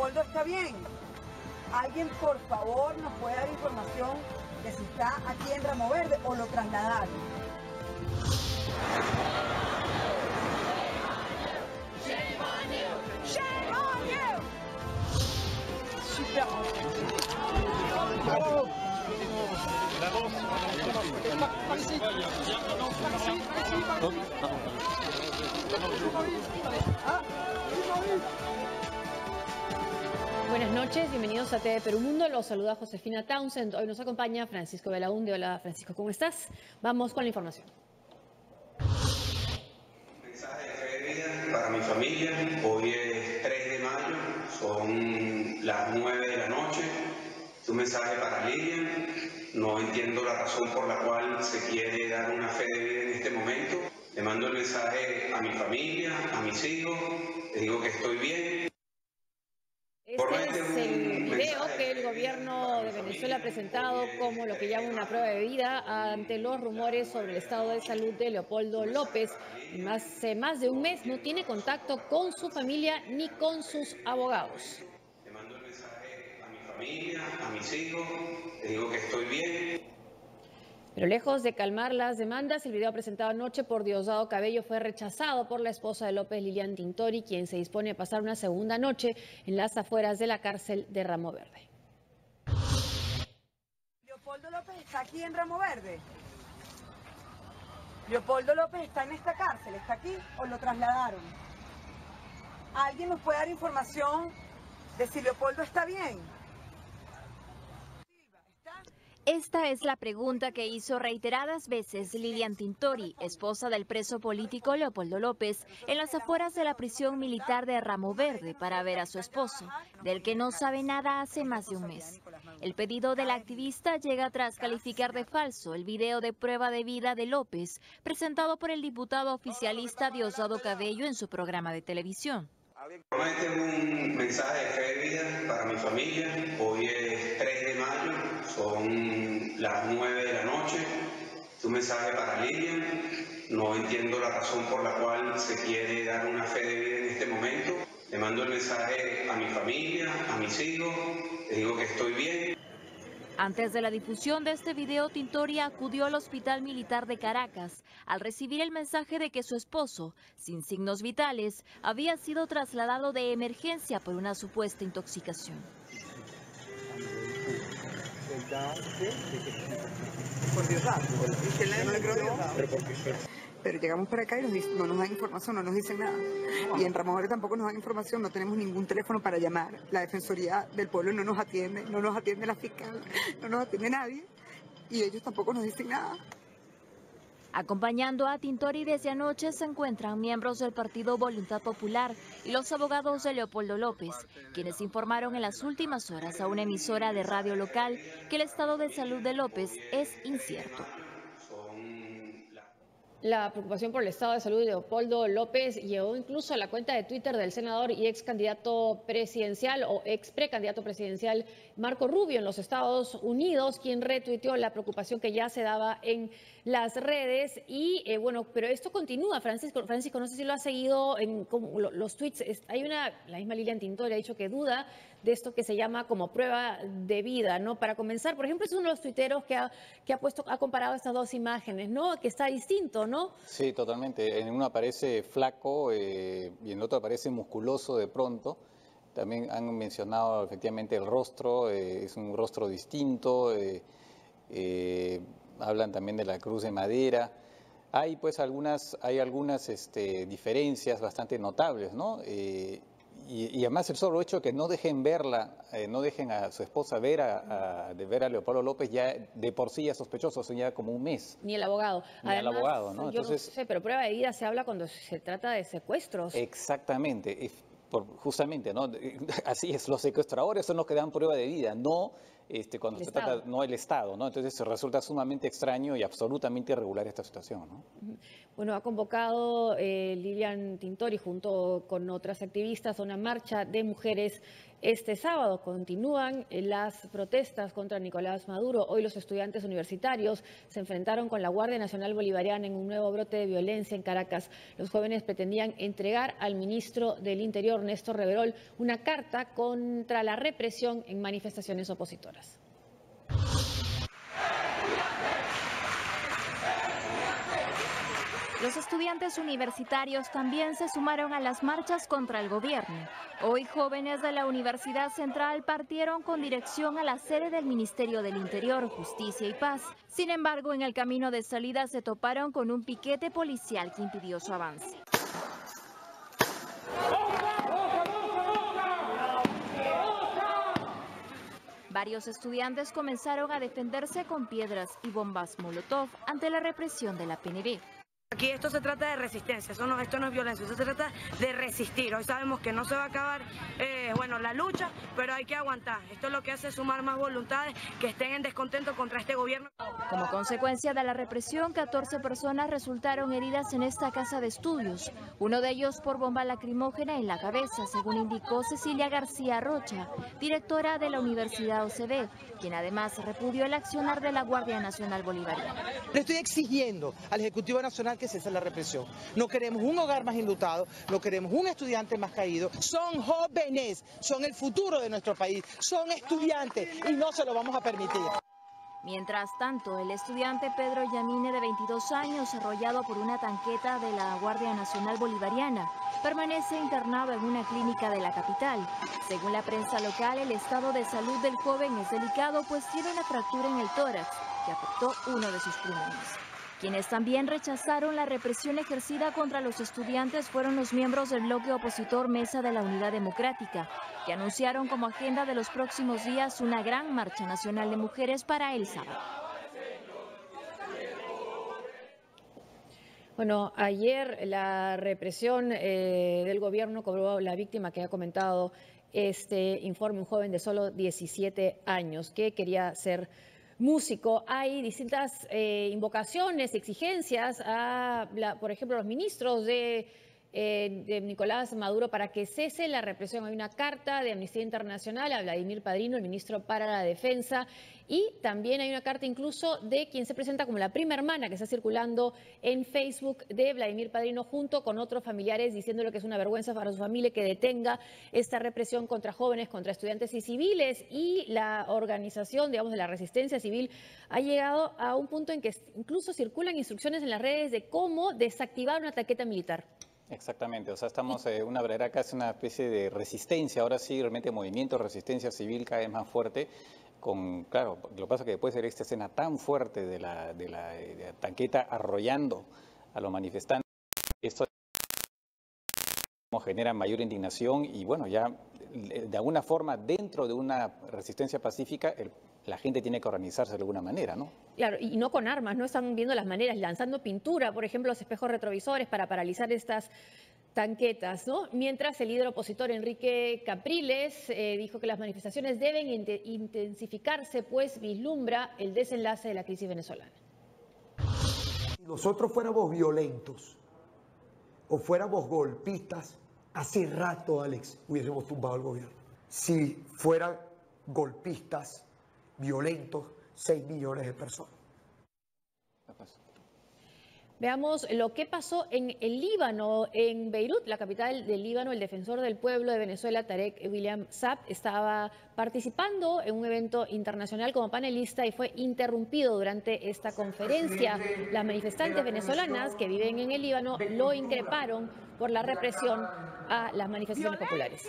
Leopoldo está bien. Alguien, por favor, nos puede dar información de si está aquí en Ramo Verde o lo trasladaron. Noches, bienvenidos a TV Perú Mundo. Los saluda Josefina Townsend. Hoy nos acompaña Francisco Belaunde. Hola Francisco, ¿cómo estás? Vamos con la información. Mensaje de fe para mi familia. Hoy es 3 de mayo, son las 9 de la noche. Es un mensaje para Lilian. No entiendo la razón por la cual se quiere dar una fe de vida en este momento. Le mando el mensaje a mi familia, a mis hijos. Les digo que estoy bien. Este es el video que el gobierno de Venezuela ha presentado como lo que llama una prueba de vida ante los rumores sobre el estado de salud de Leopoldo López. Hace más de un mes no tiene contacto con su familia ni con sus abogados. Le mando el mensaje a mi familia, a mis hijos. Les digo que estoy bien. Pero lejos de calmar las demandas, el video presentado anoche por Diosdado Cabello fue rechazado por la esposa de López, Lilian Tintori, quien se dispone a pasar una segunda noche en las afueras de la cárcel de Ramo Verde. Leopoldo López está aquí en Ramo Verde. Leopoldo López está en esta cárcel, ¿está aquí o lo trasladaron? ¿Alguien nos puede dar información de si Leopoldo está bien? Esta es la pregunta que hizo reiteradas veces Lilian Tintori, esposa del preso político Leopoldo López, en las afueras de la prisión militar de Ramo Verde para ver a su esposo, del que no sabe nada hace más de un mes. El pedido de la activista llega tras calificar de falso el video de prueba de vida de López, presentado por el diputado oficialista Diosdado Cabello en su programa de televisión. Un mensaje de vida para mi familia. Hoy es 3 de mayo, son las 9 de la noche. Es un mensaje para Lilian. No entiendo la razón por la cual se quiere dar una fe de vida en este momento. Le mando el mensaje a mi familia, a mis hijos. Les digo que estoy bien. Antes de la difusión de este video, Tintori acudió al Hospital Militar de Caracas al recibir el mensaje de que su esposo, sin signos vitales, había sido trasladado de emergencia por una supuesta intoxicación. Por Dios. Pero llegamos para acá y nos no nos dan información, no nos dicen nada. Y en Ramos tampoco nos dan información, no tenemos ningún teléfono para llamar. La Defensoría del Pueblo no nos atiende, no nos atiende la fiscal, no nos atiende nadie. Y ellos tampoco nos dicen nada. Acompañando a Tintori desde anoche se encuentran miembros del Partido Voluntad Popular y los abogados de Leopoldo López, quienes informaron en las últimas horas a una emisora de radio local que el estado de salud de López es incierto. La preocupación por el estado de salud de Leopoldo López llegó incluso a la cuenta de Twitter del senador y ex candidato presidencial o ex precandidato presidencial Marco Rubio en los Estados Unidos, quien retuiteó la preocupación que ya se daba en las redes. Y eh, bueno, pero esto continúa, Francisco. Francisco, no sé si lo ha seguido en los tweets. Hay una, la misma Lilian Tintori ha dicho que duda de esto que se llama como prueba de vida, ¿no? Para comenzar, por ejemplo, es uno de los tuiteros que ha, que ha puesto, ha comparado estas dos imágenes, ¿no? Que está distinto, ¿no? Sí, totalmente. En uno aparece flaco eh, y en otro aparece musculoso de pronto. También han mencionado efectivamente el rostro, eh, es un rostro distinto. Hablan también de la cruz de madera. Hay pues algunas, hay algunas este, diferencias bastante notables, ¿no? Eh, y, y además el solo hecho que no dejen verla, eh, no dejen a su esposa ver a, a- de ver a Leopoldo López ya de por sí ya sospechoso, son ya como un mes. Ni el abogado. Ni el abogado, ¿no? Yo Entonces- no sé, pero prueba de vida se habla cuando se trata de secuestros. Exactamente, por- justamente, ¿no? Así es, los secuestradores son los que dan prueba de vida, no este, cuando El se trata, no el Estado, ¿no? Entonces resulta sumamente extraño y absolutamente irregular esta situación, ¿no? Bueno, ha convocado eh, Lilian Tintori junto con otras activistas a una marcha de mujeres Este sábado continúan las protestas contra Nicolás Maduro. Hoy los estudiantes universitarios se enfrentaron con la Guardia Nacional Bolivariana en un nuevo brote de violencia en Caracas. Los jóvenes pretendían entregar al ministro del Interior, Néstor Reverol, una carta contra la represión en manifestaciones opositoras. Los estudiantes universitarios también se sumaron a las marchas contra el gobierno. Hoy jóvenes de la Universidad Central partieron con dirección a la sede del Ministerio del Interior, Justicia y Paz. Sin embargo, en el camino de salida se toparon con un piquete policial que impidió su avance. Varios estudiantes comenzaron a defenderse con piedras y bombas Molotov ante la represión de la PNB. Aquí esto se trata de resistencia, esto no, esto no es violencia, esto se trata de resistir. Hoy sabemos que no se va a acabar eh, bueno, la lucha, pero hay que aguantar. Esto es lo que hace sumar más voluntades que estén en descontento contra este gobierno. Como consecuencia de la represión, 14 personas resultaron heridas en esta casa de estudios, uno de ellos por bomba lacrimógena en la cabeza, según indicó Cecilia García Rocha, directora de la Universidad OCB, quien además repudió el accionar de la Guardia Nacional Bolivariana. Le estoy exigiendo al Ejecutivo Nacional que cese la represión. No queremos un hogar más indutado, no queremos un estudiante más caído. Son jóvenes, son el futuro de nuestro país, son estudiantes y no se lo vamos a permitir. Mientras tanto, el estudiante Pedro Yamine, de 22 años, arrollado por una tanqueta de la Guardia Nacional Bolivariana, permanece internado en una clínica de la capital. Según la prensa local, el estado de salud del joven es delicado pues tiene una fractura en el tórax que afectó uno de sus pulmones. Quienes también rechazaron la represión ejercida contra los estudiantes fueron los miembros del bloque opositor Mesa de la Unidad Democrática, que anunciaron como agenda de los próximos días una gran marcha nacional de mujeres para el sábado. Bueno, ayer la represión eh, del gobierno cobró la víctima que ha comentado este informe, un joven de solo 17 años que quería ser músico. Hay distintas eh, invocaciones, exigencias a, por ejemplo, los ministros de eh, de Nicolás Maduro para que cese la represión. Hay una carta de Amnistía Internacional a Vladimir Padrino, el ministro para la Defensa, y también hay una carta incluso de quien se presenta como la prima hermana que está circulando en Facebook de Vladimir Padrino junto con otros familiares diciéndole que es una vergüenza para su familia que detenga esta represión contra jóvenes, contra estudiantes y civiles. Y la organización, digamos, de la resistencia civil ha llegado a un punto en que incluso circulan instrucciones en las redes de cómo desactivar una taqueta militar. Exactamente, o sea, estamos en una verdadera casi una especie de resistencia, ahora sí, realmente movimiento de resistencia civil cada vez más fuerte, con, claro, lo que pasa es que después de esta escena tan fuerte de la, de la, tanqueta arrollando a los manifestantes, esto genera mayor indignación y bueno, ya de alguna forma dentro de una resistencia pacífica el la gente tiene que organizarse de alguna manera, ¿no? Claro, y no con armas, no están viendo las maneras, lanzando pintura, por ejemplo, los espejos retrovisores para paralizar estas tanquetas, ¿no? Mientras el líder opositor Enrique Capriles eh, dijo que las manifestaciones deben intensificarse, pues vislumbra el desenlace de la crisis venezolana. Si nosotros fuéramos violentos o fuéramos golpistas, hace rato, Alex, hubiésemos tumbado al gobierno. Si fueran golpistas, violentos 6 millones de personas. Veamos lo que pasó en el Líbano, en Beirut, la capital del Líbano. El defensor del pueblo de Venezuela, Tarek William Saab, estaba participando en un evento internacional como panelista y fue interrumpido durante esta conferencia. Las manifestantes venezolanas que viven en el Líbano lo increparon por la represión a las manifestaciones populares.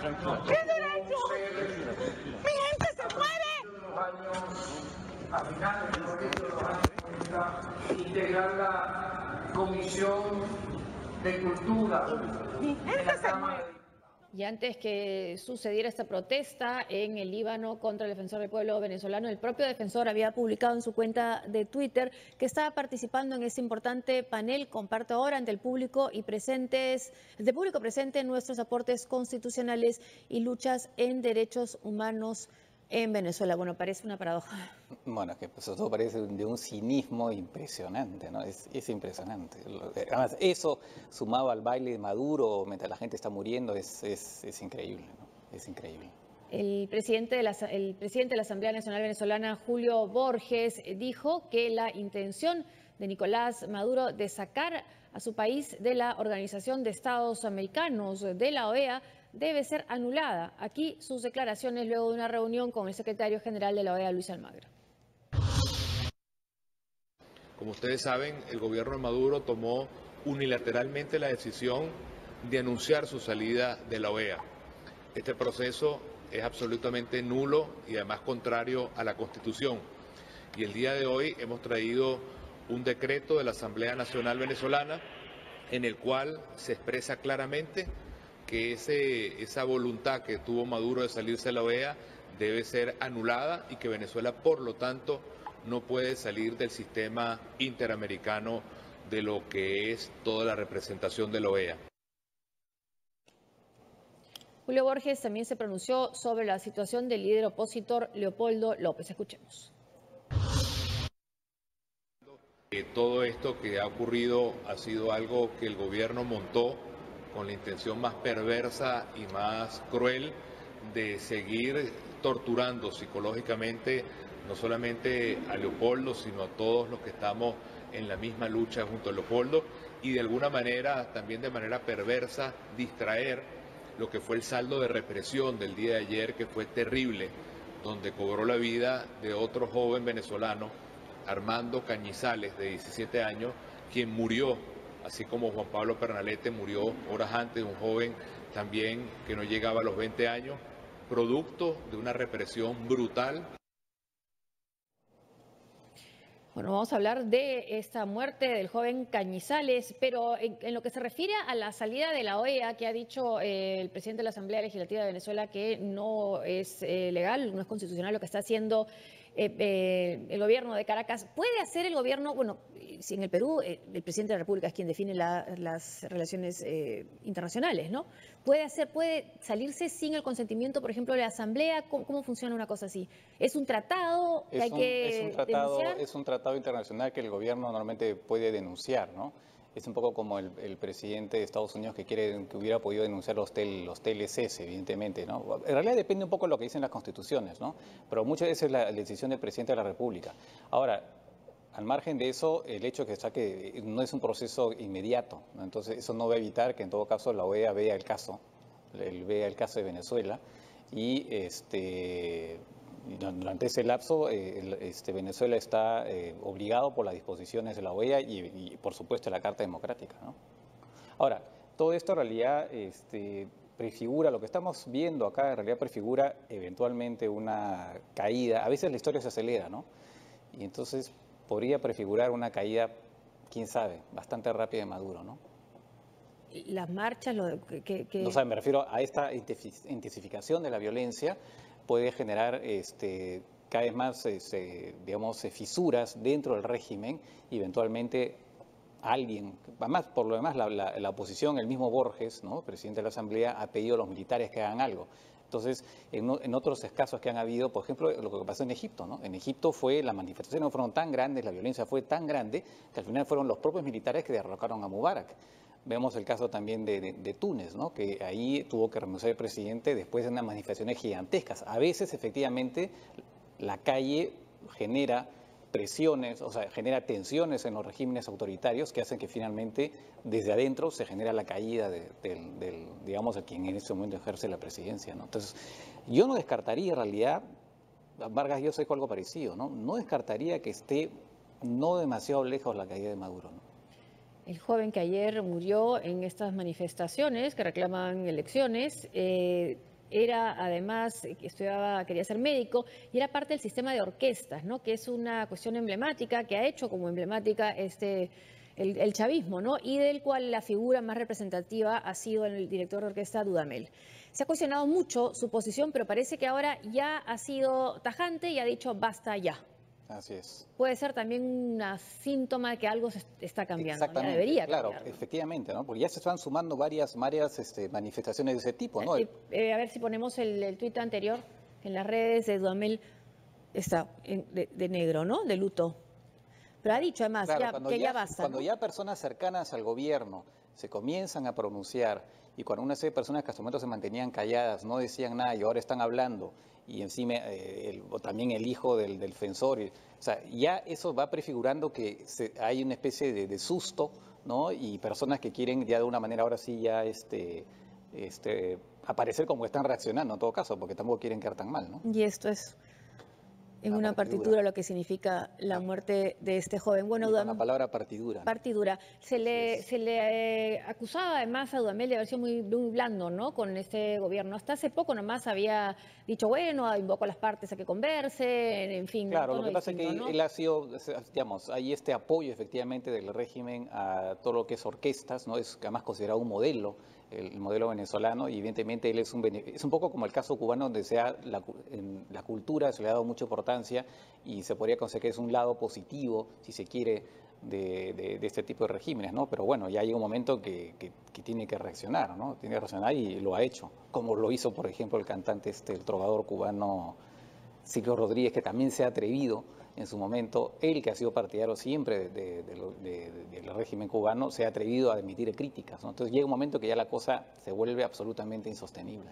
¿Qué derecho? ¡Mi gente se muere! A finales de los años integrar la Comisión de Cultura. ¡Mi gente se muere! Y antes que sucediera esta protesta en el Líbano contra el defensor del pueblo venezolano, el propio defensor había publicado en su cuenta de Twitter que estaba participando en este importante panel. Comparto ahora ante el público y presentes, de público presente nuestros aportes constitucionales y luchas en derechos humanos en Venezuela. Bueno, parece una paradoja. Bueno, que pues, todo parece de un cinismo impresionante, ¿no? Es, impresionante. Además, eso sumado al baile de Maduro mientras la gente está muriendo es, es, increíble, ¿no? Es increíble. El presidente, de la, el presidente de la Asamblea Nacional Venezolana, Julio Borges, dijo que la intención de Nicolás Maduro de sacar a su país de la Organización de Estados Americanos, de la OEA, debe ser anulada. Aquí sus declaraciones luego de una reunión con el secretario general de la OEA, Luis Almagro. Como ustedes saben, el gobierno de Maduro tomó unilateralmente la decisión de anunciar su salida de la OEA. Este proceso es absolutamente nulo y además contrario a la Constitución. Y el día de hoy hemos traído un decreto de la Asamblea Nacional Venezolana en el cual se expresa claramente que ese, esa voluntad que tuvo Maduro de salirse de la OEA debe ser anulada y que Venezuela, por lo tanto, no puede salir del sistema interamericano de lo que es toda la representación de la OEA. Julio Borges también se pronunció sobre la situación del líder opositor Leopoldo López. Escuchemos. Todo esto que ha ocurrido ha sido algo que el gobierno montó con la intención más perversa y más cruel de seguir torturando psicológicamente no solamente a Leopoldo, sino a todos los que estamos en la misma lucha junto a Leopoldo y de alguna manera, también de manera perversa, distraer lo que fue el saldo de represión del día de ayer, que fue terrible, donde cobró la vida de otro joven venezolano, Armando Cañizales, de 17 años, quien murió así como Juan Pablo Pernalete murió horas antes, un joven también que no llegaba a los 20 años, producto de una represión brutal. Bueno, vamos a hablar de esta muerte del joven Cañizales, pero en, lo que se refiere a la salida de la OEA, que ha dicho eh, el presidente de la Asamblea Legislativa de Venezuela que no es eh, legal, no es constitucional lo que está haciendo eh, eh, el gobierno de Caracas, ¿puede hacer el gobierno, bueno, si en el Perú eh, el presidente de la República es quien define las relaciones internacionales, ¿no? ¿Puede hacer, puede salirse sin el consentimiento, por ejemplo, de la Asamblea? ¿Cómo, funciona una cosa así? ¿Es un tratado que hay que es un tratado, Es un tratado internacional que el gobierno normalmente puede denunciar, ¿no? Es un poco como el, presidente de Estados Unidos que quiere que hubiera podido denunciar los, los TLCs, evidentemente, ¿no? En realidad depende un poco de lo que dicen las constituciones, ¿no? Pero muchas veces es la decisión del presidente de la República. Ahora, al margen de eso, el hecho que saque no es un proceso inmediato, entonces eso no va a evitar que en todo caso la OEA vea el caso, vea el caso de Venezuela y este durante ese lapso, eh, este, Venezuela está eh, obligado por las disposiciones de la OEA y, por supuesto, la Carta Democrática. Ahora, todo esto en realidad este, prefigura, lo que estamos viendo acá en realidad prefigura eventualmente una caída. A veces la historia se acelera, ¿no? Y entonces podría prefigurar una caída, quién sabe, bastante rápida de Maduro, ¿no? Las marchas, lo que... No, me refiero a esta intensificación de la violencia puede generar este, cada vez más, este, digamos, fisuras dentro del régimen y eventualmente alguien, además por lo demás la, oposición, el mismo Borges, ¿no? presidente de la Asamblea, ha pedido a los militares que hagan algo. Entonces, en, otros casos que han habido, por ejemplo, lo que pasó en Egipto, ¿no? En Egipto fue, las manifestaciones fueron tan grandes, la violencia fue tan grande, que al final fueron los propios militares que derrocaron a Mubarak. Vemos el caso también de, Túnez, ¿no? que ahí tuvo que renunciar el presidente después de unas manifestaciones gigantescas. A veces, efectivamente, la calle genera presiones, o sea, genera tensiones en los regímenes autoritarios que hacen que finalmente desde adentro se genera la caída del, digamos, de quien en este momento ejerce la presidencia. Entonces, yo no descartaría en realidad, Vargas yo sé algo parecido, ¿no? No descartaría que esté no demasiado lejos la caída de Maduro. El joven que ayer murió en estas manifestaciones que reclaman elecciones. Eh, era además, estudiaba, quería ser médico y era parte del sistema de orquestas, ¿no? que es una cuestión emblemática que ha hecho como emblemática este, el, chavismo, ¿no? Y del cual la figura más representativa ha sido el director de orquesta Dudamel. Se ha cuestionado mucho su posición, pero parece que ahora ya ha sido tajante y ha dicho basta ya. Así es. Puede ser también un síntoma de que algo se está cambiando. Exactamente. debería claro, efectivamente, ¿no? Porque ya se están sumando varias, varias este, manifestaciones de ese tipo, ¿no? Eh, eh, a ver si ponemos el, el tuit anterior en las redes de está de, negro, ¿no? De luto. Pero ha dicho además que ya, basta. Cuando ya personas cercanas al gobierno se comienzan a pronunciar y cuando una serie de personas que hasta el momento se mantenían calladas, no decían nada y ahora están hablando y encima eh, también el hijo del, defensor, o sea, ya eso va prefigurando que hay una especie de, susto, ¿no? Y personas que quieren ya de una manera ahora sí ya este, este, aparecer como están reaccionando en todo caso, porque tampoco quieren quedar tan mal, ¿no? Y esto es en una partitura. lo que significa la muerte de este joven. Bueno, La palabra partidura. Partidura. Se le, se le eh, acusaba además a Dudamel de haber sido muy, blando ¿no? con este gobierno. Hasta hace poco nomás había dicho, bueno, invoco a las partes a que conversen, en fin. Claro, lo que pasa es que él ha sido, digamos, hay este apoyo efectivamente del régimen a todo lo que es orquestas, ¿no? Es además considerado un modelo el modelo venezolano y evidentemente él es un, es un poco como el caso cubano donde sea la, en la cultura se le ha dado mucha importancia y se podría considerar que es un lado positivo, si se quiere, de, este tipo de regímenes, ¿no? Pero bueno, ya llega un momento que, tiene que reaccionar, ¿no? Tiene que reaccionar y lo ha hecho, como lo hizo, por ejemplo, el cantante, este, el trovador cubano Silvio Rodríguez, que también se ha atrevido en su momento, él que ha sido partidario siempre del régimen cubano, se ha atrevido a emitir críticas. Entonces llega un momento que ya la cosa se vuelve absolutamente insostenible.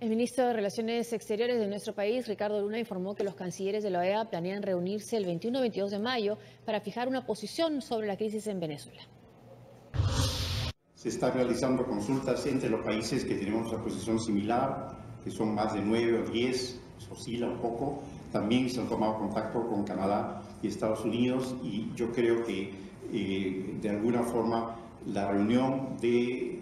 El ministro de Relaciones Exteriores de nuestro país, Ricardo Luna, informó que los cancilleres de la OEA planean reunirse el 21 y 22 de mayo para fijar una posición sobre la crisis en Venezuela. Se están realizando consultas entre los países que tenemos una posición similar, que son más de nueve o diez, oscila un poco, también se han tomado contacto con Canadá y Estados Unidos y yo creo que eh, de alguna forma la reunión de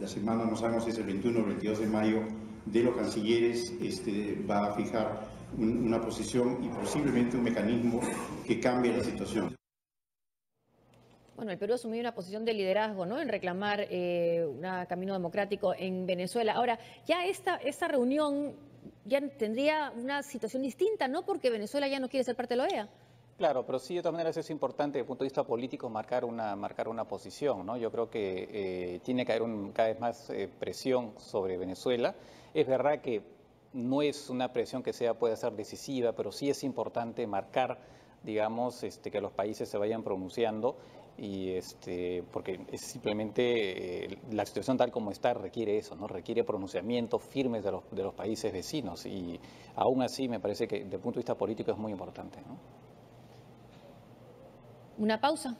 la semana, no sabemos si es el 21 o el 22 de mayo, de los cancilleres este, va a fijar una posición y posiblemente un mecanismo que cambie la situación. Bueno, el Perú asumió una posición de liderazgo, ¿no? En reclamar eh, un camino democrático en Venezuela. Ahora, ya esta, esta reunión ya tendría una situación distinta, ¿no? Porque Venezuela ya no quiere ser parte de la OEA. Claro, pero sí, de todas maneras es importante desde el punto de vista político marcar una, marcar una posición, ¿no? Yo creo que eh, tiene que haber cada vez más eh, presión sobre Venezuela. Es verdad que no es una presión que sea pueda ser decisiva, pero sí es importante marcar, digamos, este, que los países se vayan pronunciando y este, porque es simplemente eh, la situación tal como está requiere eso, ¿no? requiere pronunciamientos firmes de los, de los países vecinos y aún así me parece que desde el punto de vista político es muy importante. ¿no? Una pausa.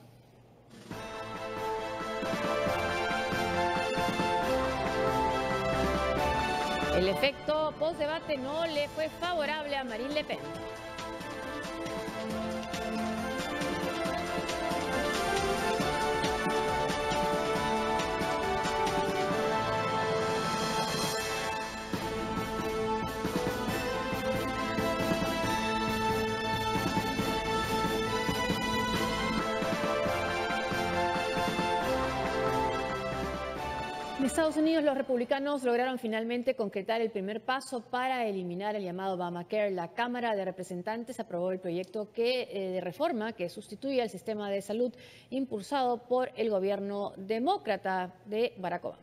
El efecto post-debate no le fue favorable a Marine Le Pen. Estados Unidos, los republicanos lograron finalmente concretar el primer paso para eliminar el llamado Obamacare. La Cámara de Representantes aprobó el proyecto que, eh, de reforma que sustituye al sistema de salud impulsado por el gobierno demócrata de Barack Obama.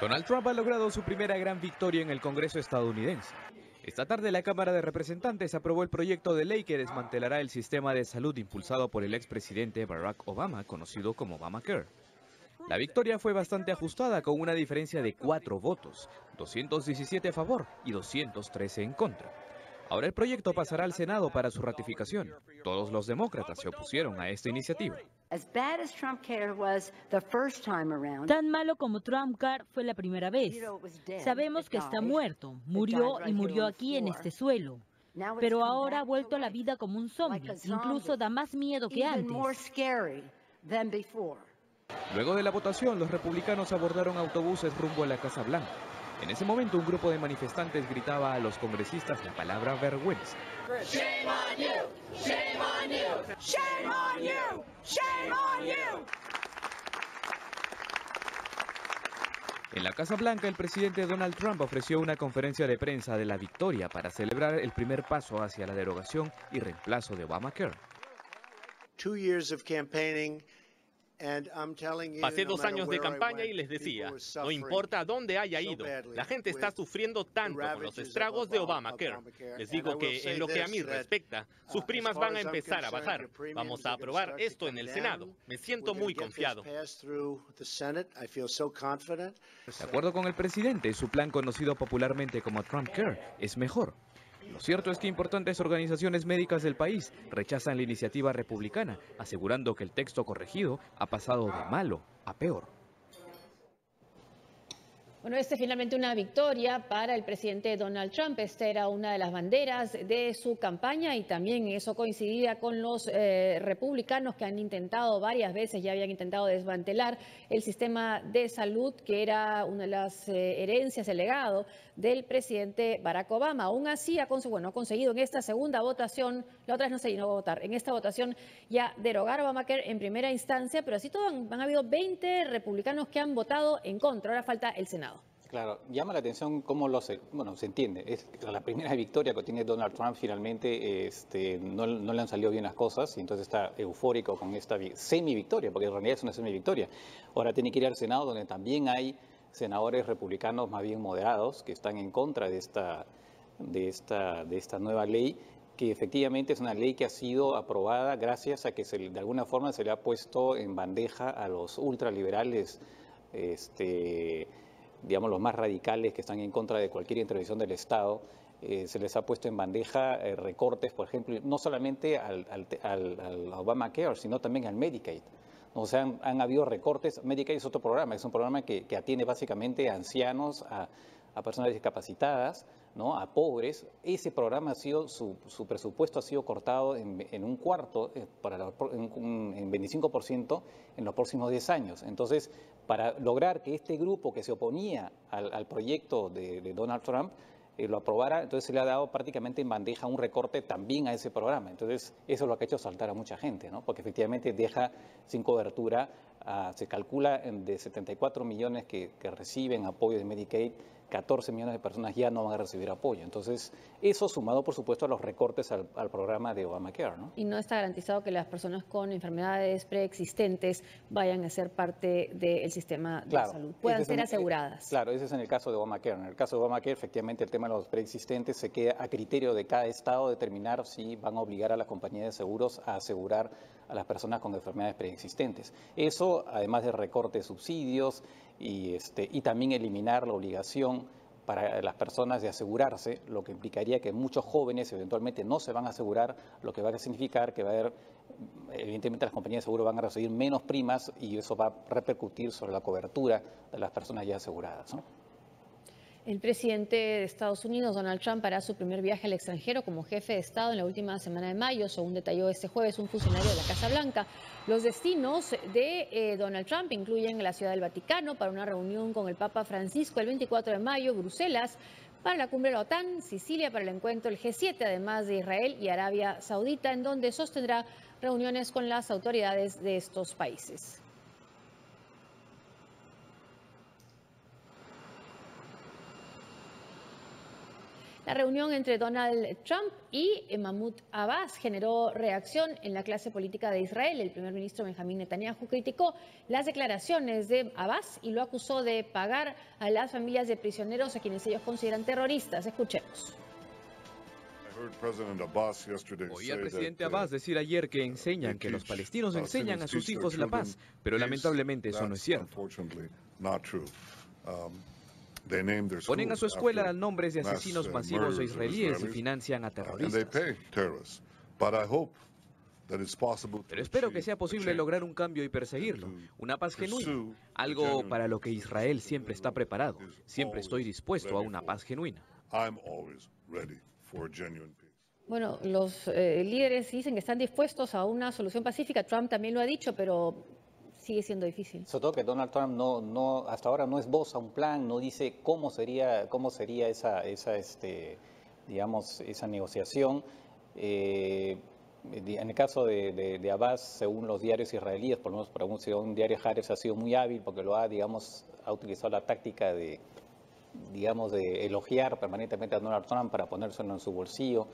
Donald Trump ha logrado su primera gran victoria en el Congreso estadounidense. Esta tarde la Cámara de Representantes aprobó el proyecto de ley que desmantelará el sistema de salud impulsado por el expresidente Barack Obama, conocido como Obamacare. La victoria fue bastante ajustada con una diferencia de cuatro votos, 217 a favor y 213 en contra. Ahora el proyecto pasará al Senado para su ratificación. Todos los demócratas se opusieron a esta iniciativa. Tan malo como Trump Care fue la primera vez. Sabemos que está muerto, murió y murió aquí en este suelo. Pero ahora ha vuelto a la vida como un zombie. Incluso da más miedo que antes. Luego de la votación, los republicanos abordaron autobuses rumbo a la Casa Blanca. En ese momento, un grupo de manifestantes gritaba a los congresistas la palabra vergüenza. Shame on you, shame on you, shame on you, shame on you. En la Casa Blanca, el presidente Donald Trump ofreció una conferencia de prensa de la victoria para celebrar el primer paso hacia la derogación y reemplazo de Obamacare. Two years of campaigning Pasé dos años de campaña y les decía, no importa dónde haya ido, la gente está sufriendo tanto con los estragos de Obamacare. Les digo que en lo que a mí respecta, sus primas van a empezar a bajar. Vamos a aprobar esto en el Senado. Me siento muy confiado. De acuerdo con el presidente, su plan conocido popularmente como Trump Care es mejor. Lo cierto es que importantes organizaciones médicas del país rechazan la iniciativa republicana, asegurando que el texto corregido ha pasado de malo a peor. Bueno, este es finalmente una victoria para el presidente Donald Trump. Esta era una de las banderas de su campaña y también eso coincidía con los eh, republicanos que han intentado varias veces, ya habían intentado desmantelar el sistema de salud, que era una de las eh, herencias, el legado del presidente Barack Obama. Aún así, ha, bueno, ha conseguido en esta segunda votación, la otra vez no se llenó a votar, en esta votación ya derogar Obamacare en primera instancia, pero así todo han, han habido 20 republicanos que han votado en contra. Ahora falta el Senado. Claro, llama la atención cómo lo se, bueno, se entiende. Es la primera victoria que tiene Donald Trump finalmente este, no, le han salido bien las cosas y entonces está eufórico con esta semi-victoria, porque en realidad es una semi-victoria. Ahora tiene que ir al Senado donde también hay senadores republicanos más bien moderados que están en contra de esta, de esta, de esta nueva ley que efectivamente es una ley que ha sido aprobada gracias a que de alguna forma se le ha puesto en bandeja a los ultraliberales este, digamos, los más radicales que están en contra de cualquier intervención del Estado, eh, se les ha puesto en bandeja eh, recortes, por ejemplo, no solamente al, al, Obamacare, sino también al Medicaid. O sea, han, habido recortes. Medicaid es otro programa, es un programa que, atiende básicamente a ancianos, a, personas discapacitadas, ¿no? a pobres. Ese programa ha sido, su, presupuesto ha sido cortado en, un cuarto, eh, para en, en 25% en los próximos 10 años. Entonces, para lograr que este grupo que se oponía al, proyecto de, Donald Trump eh, lo aprobara, entonces se le ha dado prácticamente en bandeja un recorte también a ese programa. Entonces, eso es lo que ha hecho saltar a mucha gente, ¿no? porque efectivamente deja sin cobertura, se calcula de 74 millones que, que reciben apoyo de Medicaid, 14 millones de personas ya no van a recibir apoyo. Entonces, eso sumado, por supuesto, a los recortes al, programa de Obamacare. ¿no? Y no está garantizado que las personas con enfermedades preexistentes vayan a ser parte del sistema de salud, puedan ser aseguradas. claro, ese es en el caso de Obamacare. En el caso de Obamacare, efectivamente, el tema de los preexistentes se queda a criterio de cada estado determinar si van a obligar a las compañías de seguros a asegurar a las personas con enfermedades preexistentes. Eso, además de recorte de subsidios y, este, y también eliminar la obligación para las personas de asegurarse, lo que implicaría que muchos jóvenes eventualmente no se van a asegurar, lo que va a significar que va a haber, evidentemente las compañías de seguro van a recibir menos primas y eso va a repercutir sobre la cobertura de las personas ya aseguradas. El presidente de Estados Unidos, Donald Trump, hará su primer viaje al extranjero como jefe de Estado en la última semana de mayo, según detalló este jueves un funcionario de la Casa Blanca. Los destinos de eh, Donald Trump incluyen la Ciudad del Vaticano para una reunión con el Papa Francisco el 24 de mayo, Bruselas para la cumbre de la OTAN, Sicilia para el encuentro del G7, además de Israel y Arabia Saudita, en donde sostendrá reuniones con las autoridades de estos países. La reunión entre Donald Trump y Mahmoud Abbas generó reacción en la clase política de Israel. El primer ministro Benjamín Netanyahu criticó las declaraciones de Abbas y lo acusó de pagar a las familias de prisioneros a quienes ellos consideran terroristas. Escuchemos. Oí al presidente Abbas decir ayer que enseñan que los palestinos enseñan a sus hijos la paz, pero lamentablemente eso no es cierto. Ponen a su escuela nombres de asesinos masivos israelíes y financian a terroristas. Pero espero que sea posible lograr un cambio y perseguirlo, una paz genuina, algo para lo que Israel siempre está preparado. Siempre estoy dispuesto a una paz genuina. Bueno, los eh, líderes dicen que están dispuestos a una solución pacífica. Trump también lo ha dicho, pero sigue siendo difícil. Sobre todo que Donald Trump no, no, hasta ahora no esboza un plan, no dice cómo sería, cómo sería esa, esa este, digamos, esa negociación. Eh, en el caso de, Abbas, según los diarios israelíes, por lo menos por un, un diario Haaretz ha sido muy hábil porque lo ha, digamos, ha utilizado la táctica de, digamos, de elogiar permanentemente a Donald Trump para ponérselo en su bolsillo.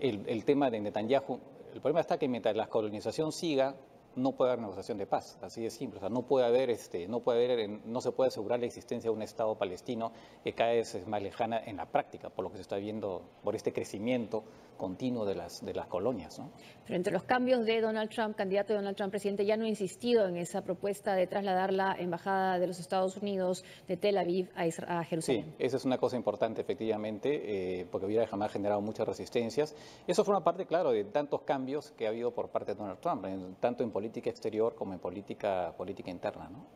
El, el tema de Netanyahu, el problema está que mientras la colonización siga, no puede haber negociación de paz, así de simple. O sea, no puede haber, este, no puede haber, no se puede asegurar la existencia de un Estado palestino que cada vez es más lejana en la práctica, por lo que se está viendo, por este crecimiento continuo de las, de las colonias. ¿no? Pero entre los cambios de Donald Trump, candidato de Donald Trump presidente, ya no ha insistido en esa propuesta de trasladar la embajada de los Estados Unidos de Tel Aviv a, Jerusalén. Sí, esa es una cosa importante, efectivamente, eh, porque hubiera jamás generado muchas resistencias. Eso fue una parte, claro, de tantos cambios que ha habido por parte de Donald Trump, tanto en política exterior como en política, política interna. ¿no?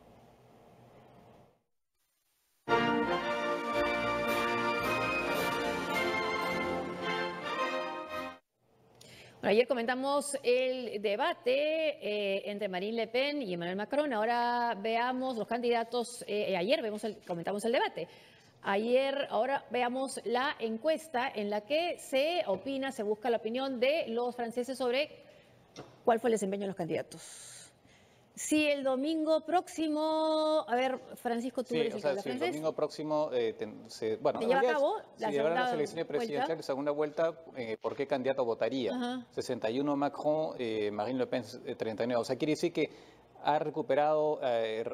ayer comentamos el debate eh, entre Marine Le Pen y Emmanuel Macron. Ahora veamos los candidatos. Eh, ayer vemos comentamos el debate. Ayer, ahora veamos la encuesta en la que se opina, se busca la opinión de los franceses sobre cuál fue el desempeño de los candidatos. Si el domingo próximo, a ver, Francisco, tú sí, o sea, si el domingo próximo, eh, se, bueno, lleva a cabo la si llevaran las elecciones presidenciales, segunda vuelta, eh, ¿por qué candidato votaría? 61 Macron, eh, Marine Le Pen 39. O sea, quiere decir que ha recuperado eh,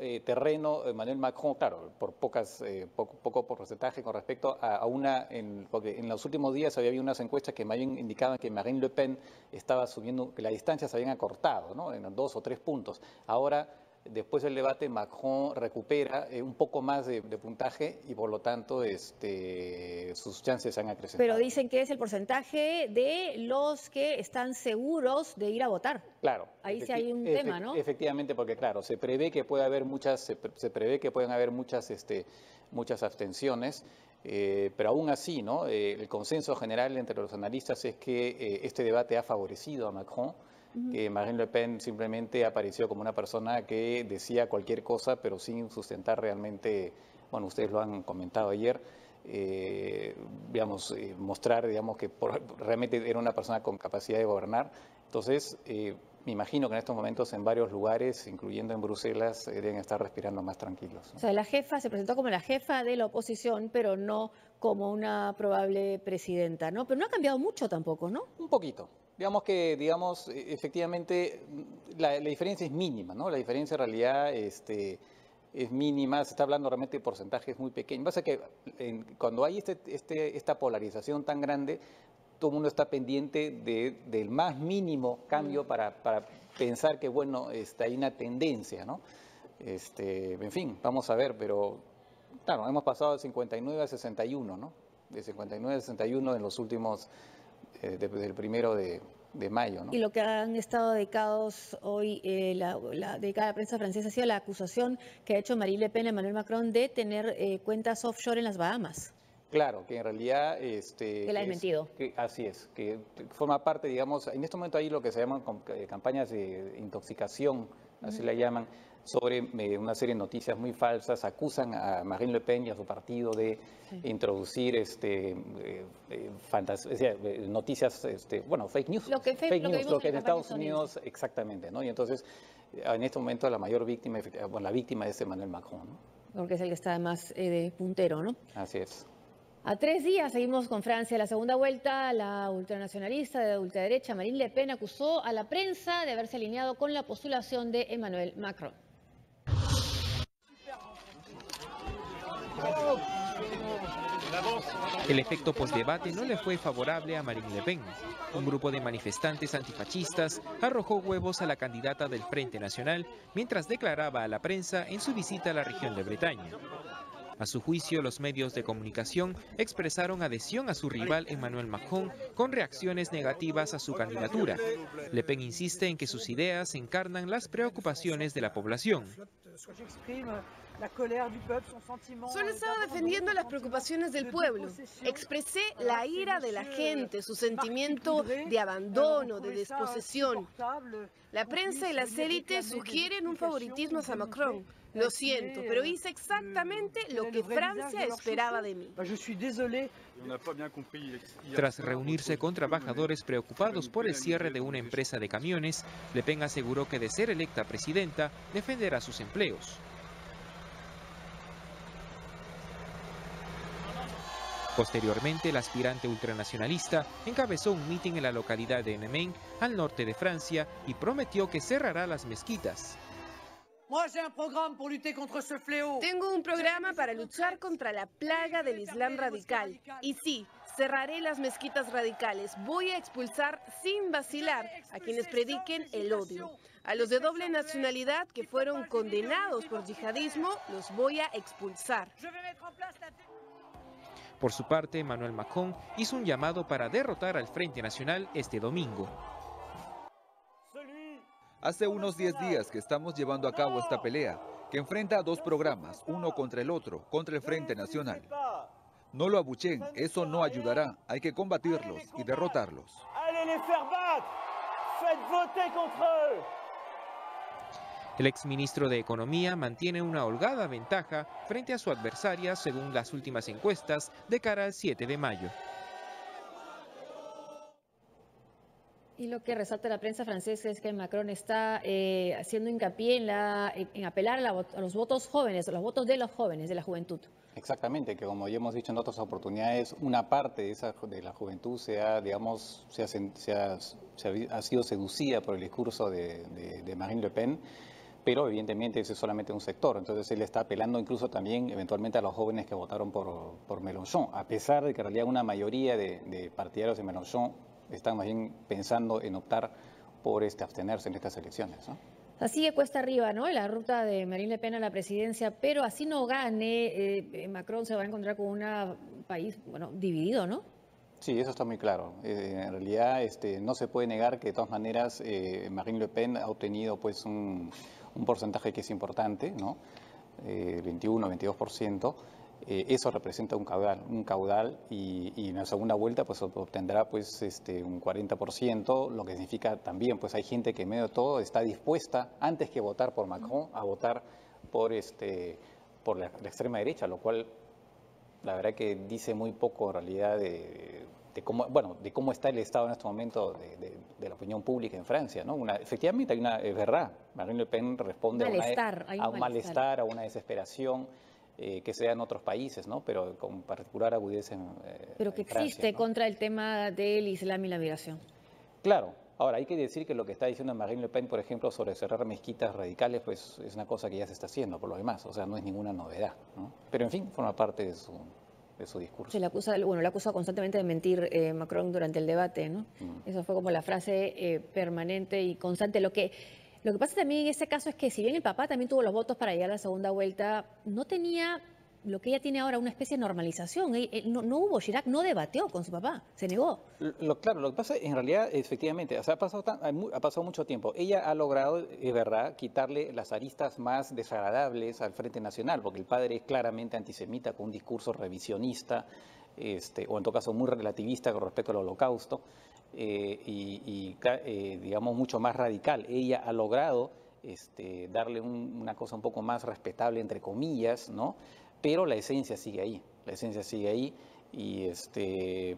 eh, terreno Emmanuel Macron, claro, por pocas, eh, poco, poco, porcentaje con respecto a, una, en, porque en los últimos días había habido unas encuestas que más indicaban que Marine Le Pen estaba subiendo, que las distancias se habían acortado, ¿no? En dos o tres puntos. Ahora Después del debate, Macron recupera eh, un poco más de, puntaje y por lo tanto este, sus chances han acrecentado. Pero dicen que es el porcentaje de los que están seguros de ir a votar. Claro. Ahí sí hay un tema, ¿no? Efectivamente, porque claro, se prevé que puede haber muchas, se, prevé que pueden haber muchas, este, muchas abstenciones. Eh, pero aún así, ¿no? Eh, el consenso general entre los analistas es que este debate ha favorecido a Macron que Marine Le Pen simplemente apareció como una persona que decía cualquier cosa, pero sin sustentar realmente, bueno, ustedes lo han comentado ayer, eh, digamos, eh, mostrar, digamos, que realmente era una persona con capacidad de gobernar. Entonces, eh, me imagino que en estos momentos en varios lugares, incluyendo en Bruselas, deben estar respirando más tranquilos. O sea, la jefa se presentó como la jefa de la oposición, pero no como una probable presidenta, ¿no? Pero no ha cambiado mucho tampoco, ¿no? Un poquito. Digamos que, digamos, e, efectivamente, la, diferencia es mínima, ¿no? La diferencia en realidad este, es mínima, se está hablando realmente de porcentajes muy pequeños. Pasa que cuando hay este, este, esta polarización tan grande, todo el mundo está pendiente del más mínimo cambio para, pensar que, bueno, está, hay una tendencia, ¿no? Este, en fin, vamos a ver, pero claro, hemos pasado de 59 a 61, ¿no? De 59 a 61 en los últimos desde el primero de, mayo. Y lo que han estado dedicados hoy, eh, la, la, dedicada la prensa francesa, ha sido la acusación que ha hecho Marie Le Pen y Emmanuel Macron de tener eh, cuentas offshore en las Bahamas. Claro, que en realidad... Este, que la ha mentido. así es, que forma parte, digamos, en este momento hay lo que se llaman campañas de intoxicación, así la llaman, sobre eh, una serie de noticias muy falsas, acusan a Marine Le Pen y a su partido de introducir este, eh, eh, noticias, este, bueno, fake news. Lo que, fake news, lo que en Estados Unidos, exactamente, ¿no? Y entonces, en este momento la mayor víctima, bueno, la víctima es Emmanuel Macron, ¿no? Porque es el que está más de puntero, ¿no? Así es. A tres días seguimos con Francia. La segunda vuelta, la ultranacionalista de ultraderecha Marine Le Pen acusó a la prensa de haberse alineado con la postulación de Emmanuel Macron. El efecto postdebate no le fue favorable a Marine Le Pen. Un grupo de manifestantes antifascistas arrojó huevos a la candidata del Frente Nacional mientras declaraba a la prensa en su visita a la región de Bretaña. A su juicio, los medios de comunicación expresaron adhesión a su rival Emmanuel Macron con reacciones negativas a su candidatura. Le Pen insiste en que sus ideas encarnan las preocupaciones de la población. Solo estaba defendiendo las preocupaciones del pueblo. Expresé la ira de la gente, su sentimiento de abandono, de desposesión. La prensa y las élites sugieren un favoritismo hacia Macron. Lo siento, pero hice exactamente lo que Francia esperaba de mí. Tras reunirse con trabajadores preocupados por el cierre de una empresa de camiones, Le Pen aseguró que de ser electa presidenta defenderá sus empleos. Posteriormente, el aspirante ultranacionalista encabezó un mitin en la localidad de Nemen, al norte de Francia, y prometió que cerrará las mezquitas. Tengo un programa para luchar contra la plaga del Islam radical. Y sí, cerraré las mezquitas radicales. Voy a expulsar sin vacilar a quienes prediquen el odio. A los de doble nacionalidad que fueron condenados por yihadismo, los voy a expulsar. Por su parte, Emmanuel Macron hizo un llamado para derrotar al Frente Nacional este domingo. Hace unos 10 días que estamos llevando a cabo esta pelea, que enfrenta a dos programas, uno contra el otro, contra el Frente Nacional. No lo abuchen, eso no ayudará, hay que combatirlos y derrotarlos. El exministro de Economía mantiene una holgada ventaja frente a su adversaria según las últimas encuestas de cara al 7 de mayo. Y lo que resalta la prensa francesa es que Macron está eh, haciendo hincapié en, la, en apelar a, los votos jóvenes, a los votos de los jóvenes, de la juventud. Exactamente, que como ya hemos dicho en otras oportunidades, una parte de, esa, de la juventud se ha, digamos, se ha, ha, sido seducida por el discurso de, de, Marine Le Pen pero evidentemente ese es solamente un sector. Entonces él está apelando incluso también eventualmente a los jóvenes que votaron por, por Mélenchon, a pesar de que en realidad una mayoría de, partidarios de Mélenchon están más bien pensando en optar por este, abstenerse en estas elecciones. Así que cuesta arriba, ¿no? La ruta de Marine Le Pen a la presidencia, pero así no gane, eh, Macron se va a encontrar con un país, bueno, dividido, ¿no? Sí, eso está muy claro. Eh, en realidad, este, no se puede negar que de todas maneras eh, Marine Le Pen ha obtenido pues un, porcentaje que es importante, ¿no? 21, 22%. Eh, eso representa un caudal, un caudal y, en la segunda vuelta pues obtendrá pues este, un 40%, lo que significa también pues hay gente que en medio de todo está dispuesta antes que votar por Macron a votar por este por la, extrema derecha, lo cual la verdad que dice muy poco en realidad de, cómo bueno de cómo está el estado en este momento de, la opinión pública en Francia, ¿no? Una, efectivamente hay una es verdad, Marine Le Pen responde a, un malestar, a una desesperación. Eh, que sea en otros países, ¿no? Pero con particular agudeza en eh, Pero que existe contra el tema del Islam y la migración. Claro. Ahora, hay que decir que lo que está diciendo Marine Le Pen, por ejemplo, sobre cerrar mezquitas radicales, pues es una cosa que ya se está haciendo por lo demás, o sea, no es ninguna novedad, ¿no? Pero, en fin, forma parte de su, de su discurso. Se le acusa, bueno, le acusa constantemente de mentir eh, Macron durante el debate, ¿no? Mm. Eso fue como la frase permanente y constante. Lo que lo que pasa también en este caso es que si bien el papá también tuvo los votos para llegar a la segunda vuelta, no tenía lo que ella tiene ahora, una especie de normalización. No, hubo, Chirac no debatió con su papá, se negó. Claro, lo que pasa en realidad, efectivamente, ha, pasado ha pasado mucho tiempo. Ella ha logrado, es verdad, quitarle las aristas más desagradables al Frente Nacional, porque el padre es claramente antisemita, con un discurso revisionista, este, o en todo caso muy relativista con respecto al holocausto. Eh, y, eh, digamos, mucho más radical. Ella ha logrado este, darle una cosa un poco más respetable, entre comillas, ¿no? Pero la esencia sigue ahí, la esencia sigue ahí y, este,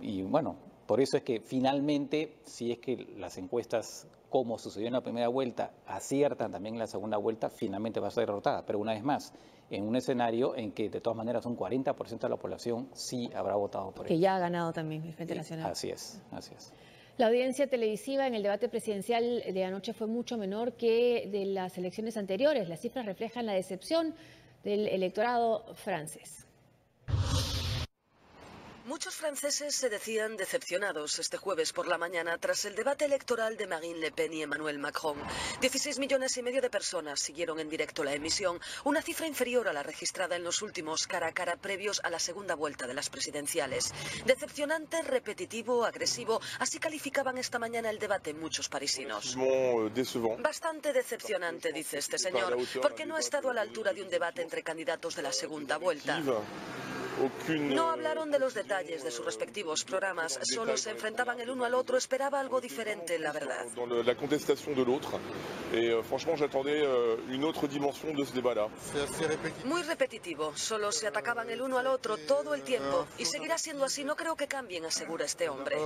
y bueno, por eso es que finalmente, si es que las encuestas, como sucedió en la primera vuelta, aciertan también en la segunda vuelta, finalmente va a ser derrotada. Pero una vez más, en un escenario en que de todas maneras un 40% de la población sí habrá votado por él. Que ya ha ganado también el Frente Nacional. Así es, así es. La audiencia televisiva en el debate presidencial de anoche fue mucho menor que de las elecciones anteriores. Las cifras reflejan la decepción del electorado francés. Muchos franceses se decían decepcionados este jueves por la mañana tras el debate electoral de Marine Le Pen y Emmanuel Macron. 16 millones y medio de personas siguieron en directo la emisión, una cifra inferior a la registrada en los últimos cara a cara previos a la segunda vuelta de las presidenciales. Decepcionante, repetitivo, agresivo, así calificaban esta mañana el debate muchos parisinos. Bastante decepcionante, dice este señor, porque no ha estado a la altura de un debate entre candidatos de la segunda vuelta. No hablaron de los detalles de sus respectivos programas, solo se enfrentaban el uno al otro, esperaba algo diferente, la verdad. La contestación del otro. Et franchement, j'attendais une autre dimension de ce débat-là. Muy repetitivo, solo se atacaban el uno al otro todo el tiempo y seguirá siendo así, no creo que cambien, asegura este hombre.